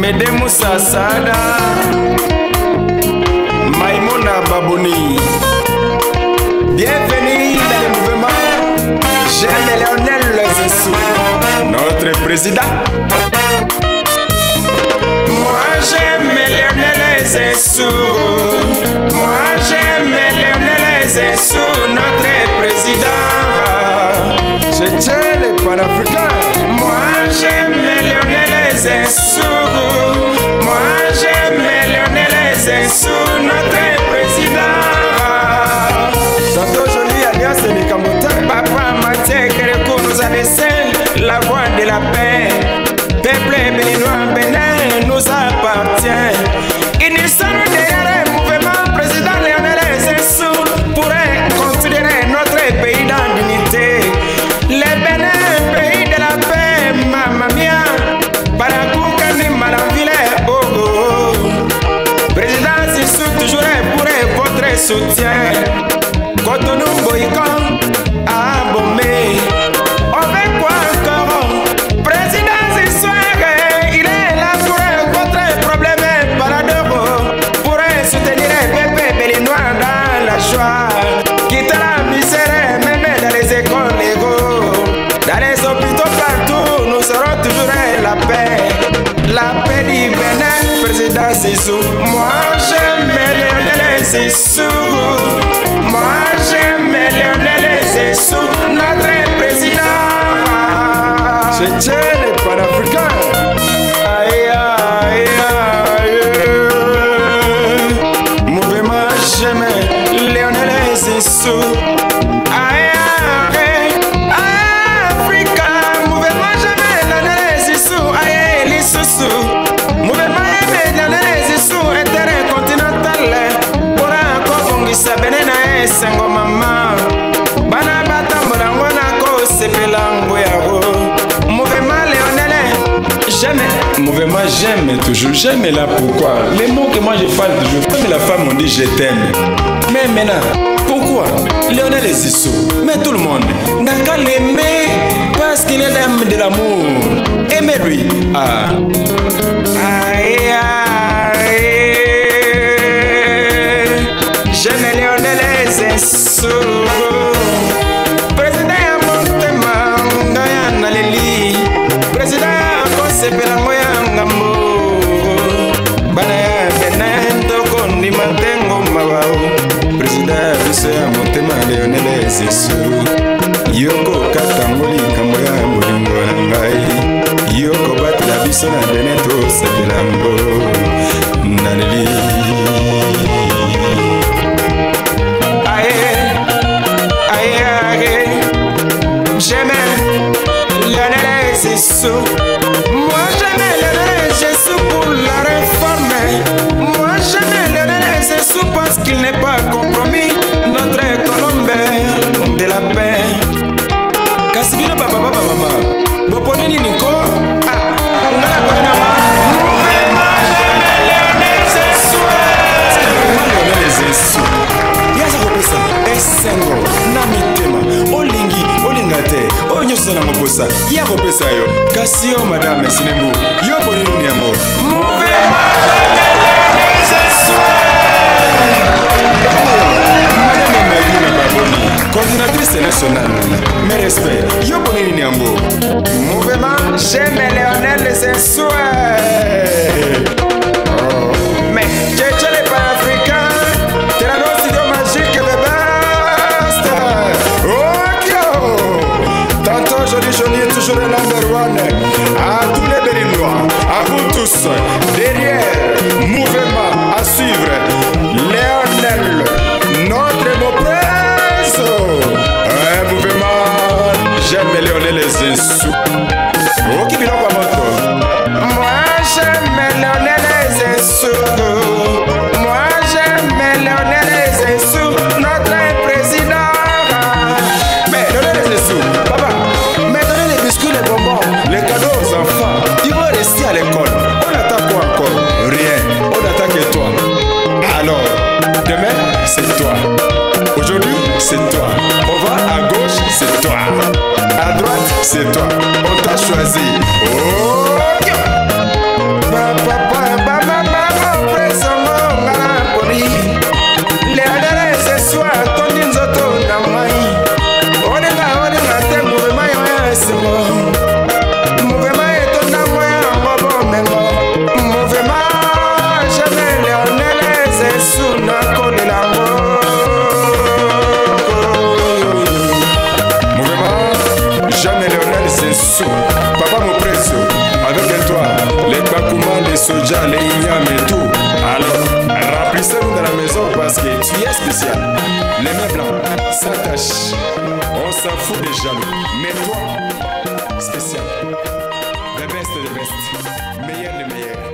Mede Moussa Sada Maïmona Babouni Bienvenue dans le mouvement J'aime Lionel Zissou Notre président. Moi j'aime Lionel Zissou Moi j'aime Lionel Zissou soutien Cotonou Boycon a bombé. On fait quoi encore? Président Zissou, il est là pour votre problème paradoro. Pour soutenir les bébés béninois dans la joie. Quitter la misère, même dans les écoles légaux. Dans les hôpitaux partout, nous serons toujours la paix. La paix du Bénin, président Zissou. Moi Jésus, moi j'aime Lionel Jésus, notre président. C'est Dieu le panafricain. Aïe, aïe, aïe. Mouvement j'aime Lionel Jésus. Jamais. Mouvement j'aime toujours j'aime là pourquoi. Les mots que moi je parle toujours même la femme on dit je t'aime. Mais maintenant pourquoi? Lionel est Zissou mais tout le monde n'a qu'à l'aimer parce qu'il est l'âme de l'amour. Aimez-lui ah. Aïe aïe. J'aime Lionel Zessou Président malionele zesu yokokatango likambo ya molingo na ngai. Yokobatela biso na ndene tosapelango na leli Jésus. Moi j'aimais l'aimer Jésus pour la réformer. Moi j'aimais l'aimer Jésus parce qu'il n'est kokosa ya kopesa yo kasi yo madame esilengu yo boni nini yango coordinatrice nationale mere espe yo boni nini yango mouvement gme leonel zesue Les insous Ok biloko moto Moi j'aime Léonel les insous Moi j'aime Léonel Zessou, notre président. Mais Léonel Zessou, papa, mais donnez les biscuits, les bonbons, les cadeaux aux enfants. Ils vont rester à l'école. On attaque quoi encore Rien. On attaque que toi. Alors, demain, c'est toi. Aujourd'hui, c'est toi. On va à gauche, c'est toi c'est toi. On t'a choisi. Oh. Sessou, Papa Mopresso, avec toi, les Bakuma, les sojas, les ignames et tout. Alors, remplissez-nous dans la maison parce que tu es spécial. Les mains blancs, sans tache, on s'en fout des jaloux. Mais toi, spécial, le best de best, meilleur de meilleur.